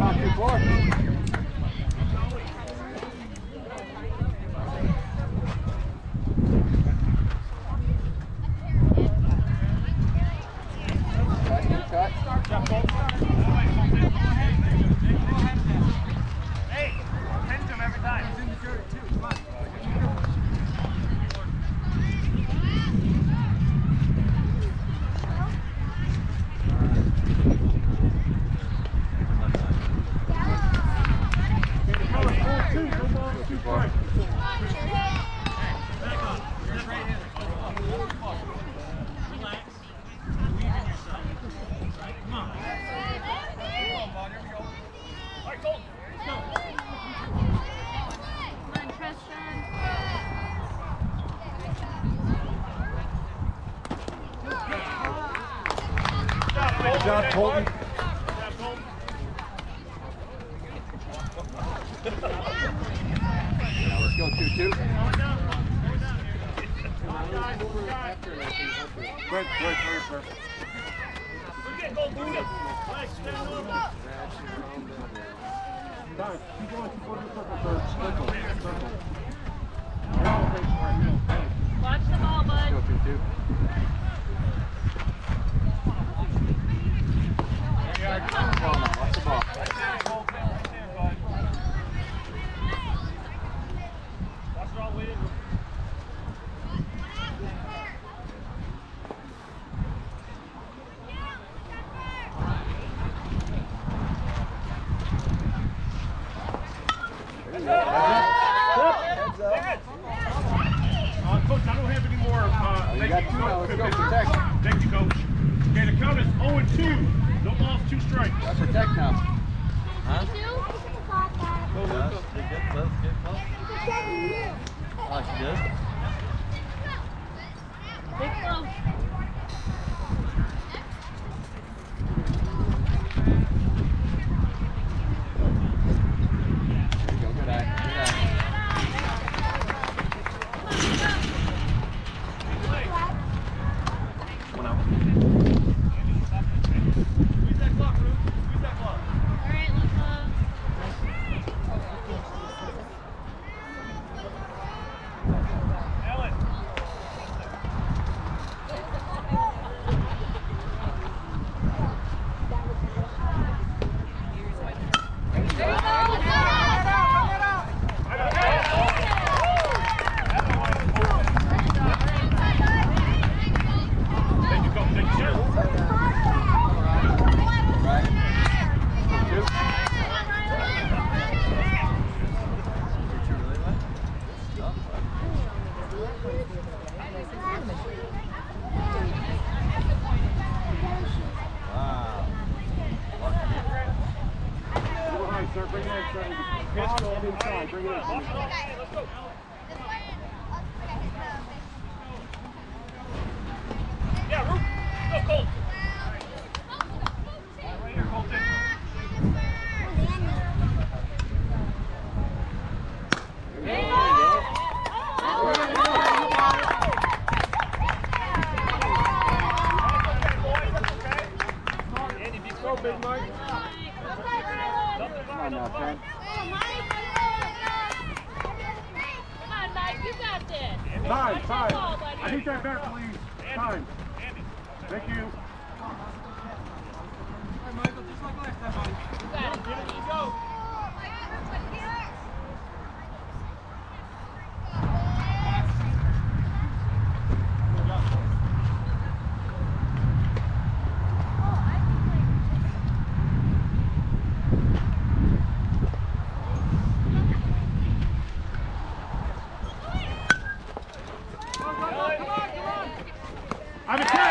Bate forte. Good job, Colton. Now let's go two two. Good, good, good, perfect. Keep going, keep going to the circle, sir. Circle, circle. Watch the ball, bud. Go two two. Watch the ball now, watch the ball. Coach, I don't have any more. Uh, you thank got go, Coach. protect. Thank you, Coach. Okay, the count is 0-2. No balls, two strikes. Gotta protect now. There you go, good eye, good eye. One out. All right, Luca. Thank you, Coach. Thank you, sir. Right. Two. Did you really win? No. Wow. Go behind, sir. Bring it in, sir. Roll inside. Bring it in. Time, time. ball. I need that back, please. Time. Andy. Thank you. You got it, buddy. I'm a